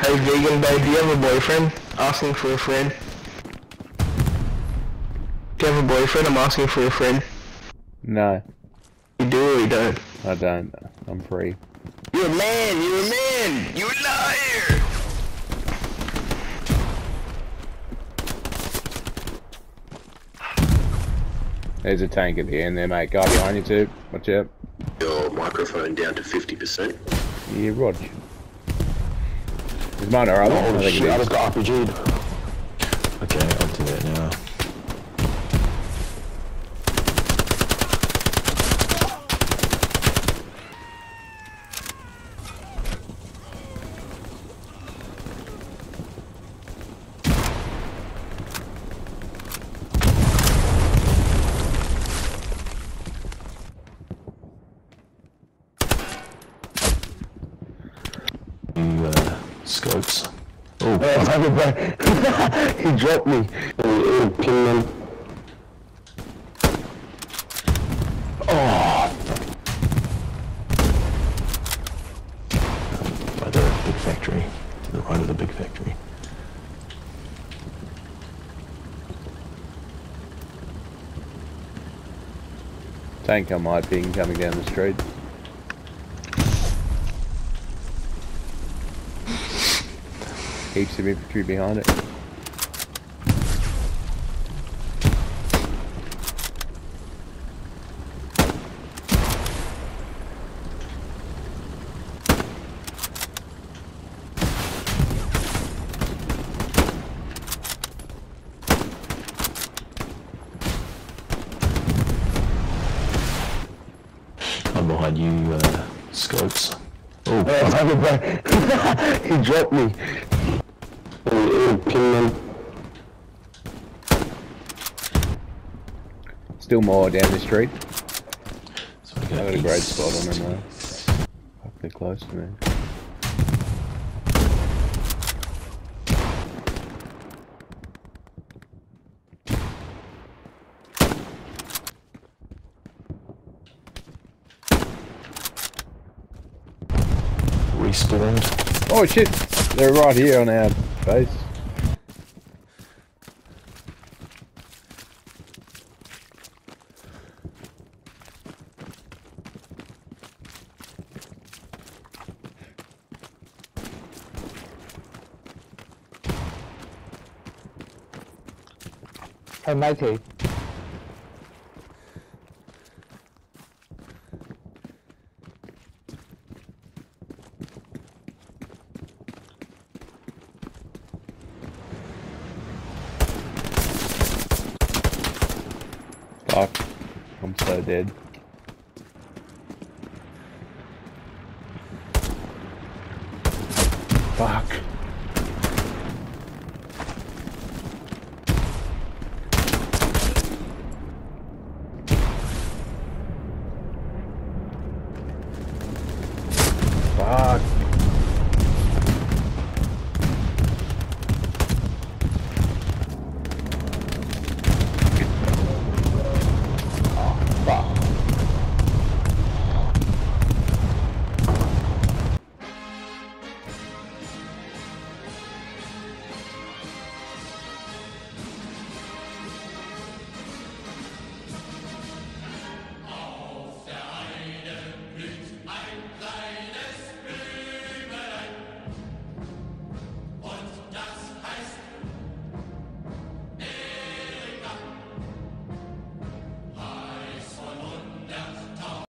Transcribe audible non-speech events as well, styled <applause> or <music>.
Hey, vegan babe, do you have a boyfriend? Asking for a friend. Do you have a boyfriend? I'm asking for a friend. No, You do or you don't? I don't. I'm free. You're a man, you're a man! You're a liar! There's a tank at the end there, mate. Guy behind you too. Watch out. Your microphone down to 50%. Yeah, Rog. Is mine or other? I Oh think shit, it I just got RPG'd. Okay, I'll do it now. You, uh, scopes. Oh, <laughs> <laughs> he dropped me. Oh, oh pin them. Oh. By the big factory. To the right of the big factory. Tanker on my ping coming down the street. Of infantry behind it. I'm behind you, uh, scopes. Oh, <laughs> he dropped me. Pin them. Still more down the street. So I I got a great spot on them though. Fuck, they're close to me. Respawned. Oh shit! They're right here on our base. Hey, matey. Fuck. I'm so dead. Fuck.